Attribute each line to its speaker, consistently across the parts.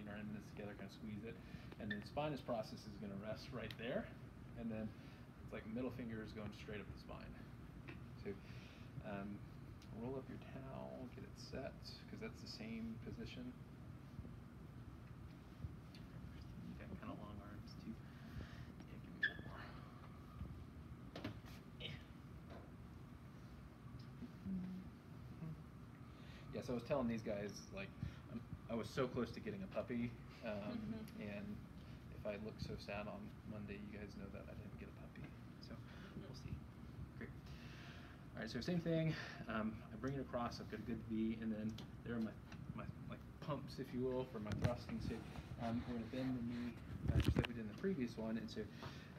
Speaker 1: thenar eminence together, kind of squeeze it. And then the spinous process is going to rest right there. And then it's like middle finger is going straight up the spine. So um, roll up your towel, get it set, because that's the same position. You got kind of long arms too. Yeah, give me one more. Yeah. Yeah, so I was telling these guys, like, I was so close to getting a puppy, um, and if I look so sad on Monday, you guys know that I didn't get a puppy. So we'll see. Great. All right, so same thing. Um, I bring it across. I've got a good V, and then there are my my like pumps, if you will, for my thrusting. So um, we're gonna bend the knee uh, just like we did in the previous one, and so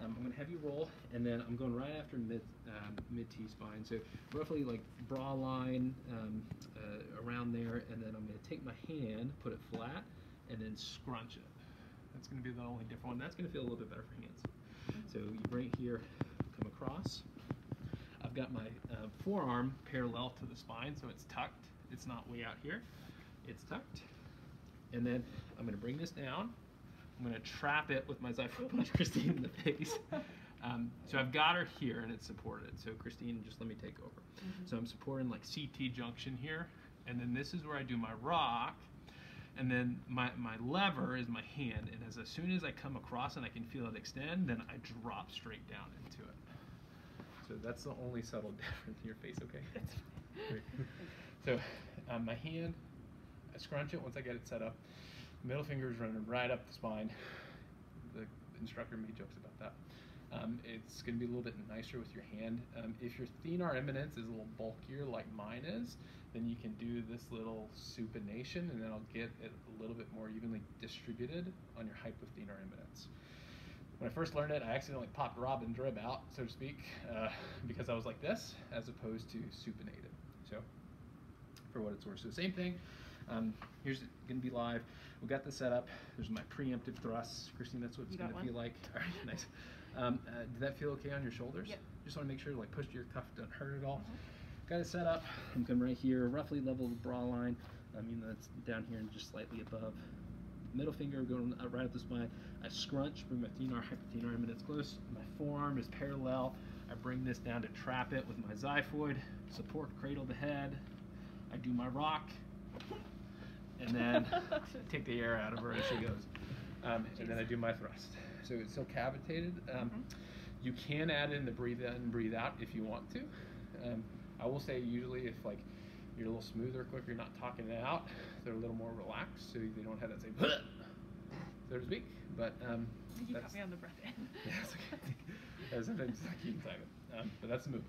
Speaker 1: um, I'm gonna have you roll, and then I'm going right after mid um, mid T spine. So roughly like bra line um, uh, around there, and then I'm gonna take my hand, put it flat, and then scrunch it. That's gonna be the only different one. That's gonna feel a little bit better for hands. So you bring it here, come across. I've got my uh, forearm parallel to the spine, so it's tucked. It's not way out here. It's tucked. And then I'm going to bring this down. I'm going to trap it with my xiphoid punch Christine in the face. Um, so I've got her here and it's supported. So Christine, just let me take over. So I'm supporting like CT junction here. And then this is where I do my rock. And then my, my lever is my hand. And as, as soon as I come across and I can feel it extend, then I drop straight down into it. So that's the only subtle difference in your face, okay? So um, my hand, I scrunch it once I get it set up. Middle finger is running right up the spine. The instructor made jokes about that. Um, it's going to be a little bit nicer with your hand. Um, if your thenar eminence is a little bulkier like mine is, then you can do this little supination and then I'll get it a little bit more evenly distributed on your hypothenar eminence. When I first learned it, I accidentally popped Robin's rib out, so to speak, uh, because I was like this as opposed to supinated. So, for what it's worth. So, same thing. Um, here's going to be live. We got the setup. There's my preemptive thrusts. Christine, that's what it's gonna
Speaker 2: one?
Speaker 1: like. All right, nice. Um, uh, did that feel okay on your shoulders?
Speaker 2: Yep.
Speaker 1: Just want to make sure, like, push your cuff doesn't hurt at all.
Speaker 2: Mhm.
Speaker 1: Got it set up. I'm coming right here, roughly level the bra line. I mean, that's down here and just slightly above. Middle finger going right up the spine. I scrunch, bring my thenar, hypothenar eminence close. My forearm is parallel. I bring this down to trap it with my xiphoid, support cradle the head. I do my rock, and then take the air out of her as she goes. Um, and then I do my thrust. So it's still cavitated. Um,
Speaker 2: Mhm.
Speaker 1: You can add in the breathe in, breathe out if you want to. Um, I will say usually if like you're a little smoother, quicker, you're not talking it out, they're a little more relaxed, so they don't have that same so to speak. But um,
Speaker 2: You got me on the breath in.
Speaker 1: yeah, it's okay. Sometimes I keep timing. Um, but that's the move.